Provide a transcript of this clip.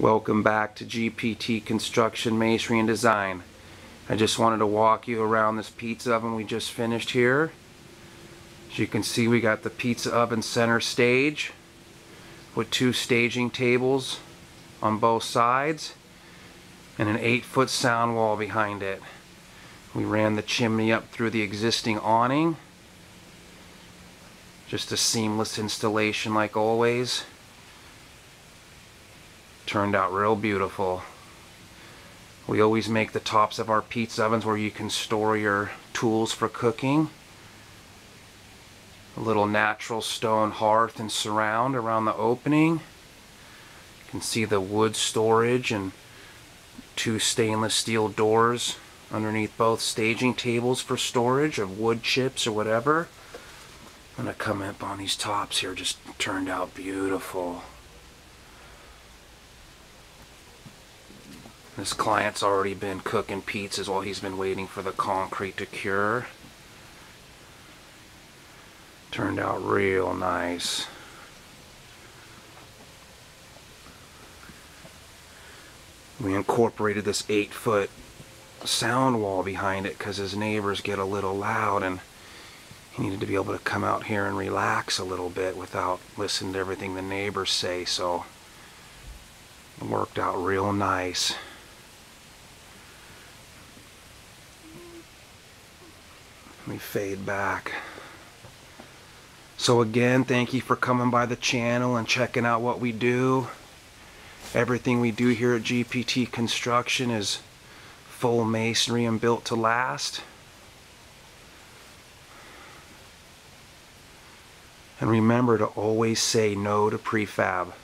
Welcome back to GPT Construction Masonry and Design. I just wanted to walk you around this pizza oven we just finished here. As you can see we got the pizza oven center stage with two staging tables on both sides and an 8 foot sound wall behind it. We ran the chimney up through the existing awning. Just a seamless installation like always. Turned out real beautiful. We always make the tops of our pizza ovens where you can store your tools for cooking. A little natural stone hearth and surround around the opening. You can see the wood storage and two stainless steel doors underneath both staging tables for storage of wood chips or whatever. I'm going to come up on these tops here, just turned out beautiful. This client's already been cooking pizzas while he's been waiting for the concrete to cure. Turned out real nice. We incorporated this 8 foot sound wall behind it because his neighbors get a little loud and he needed to be able to come out here and relax a little bit without listening to everything the neighbors say so it worked out real nice. Let me fade back. So again, thank you for coming by the channel and checking out what we do. Everything we do here at GPT Construction is full masonry and built to last. And remember to always say no to prefab.